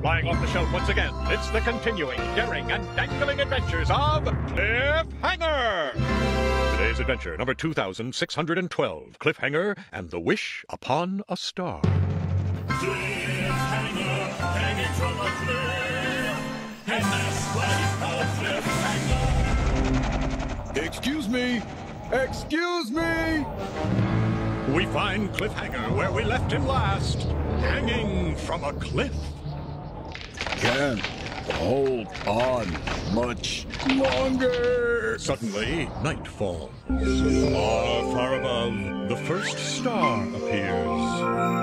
Flying off the shelf once again, it's the continuing, daring, and dangling adventures of Cliffhanger! Today's adventure, number 2612 Cliffhanger and the Wish Upon a Star. Cliffhanger, hanging from a cliff, and that's why it's called Cliffhanger. Excuse me! Excuse me! We find Cliffhanger where we left him last, hanging from a cliff. Can't hold on much longer. Suddenly, night falls. Far, far above, the first star appears.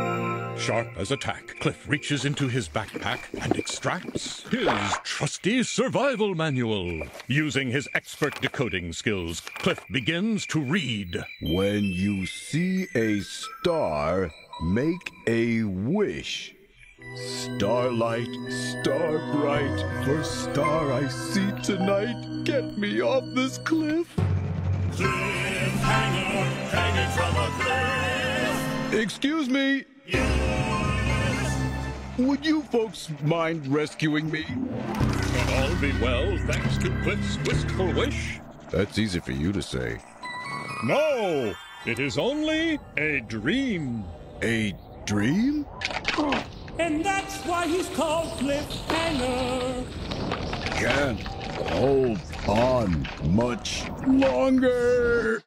Sharp as a tack, Cliff reaches into his backpack and extracts his trusty survival manual. Using his expert decoding skills, Cliff begins to read. When you see a star, make a wish. Starlight, star bright, first star I see tonight, get me off this cliff. Cliffhanger, hanging from a cliff. Excuse me, Yes, would you folks mind rescuing me? Can all be well thanks to Cliff's wistful wish? That's easy for you to say. No, it is only a dream. A dream? And that's why he's called Cliffhanger. Can't hold on much longer.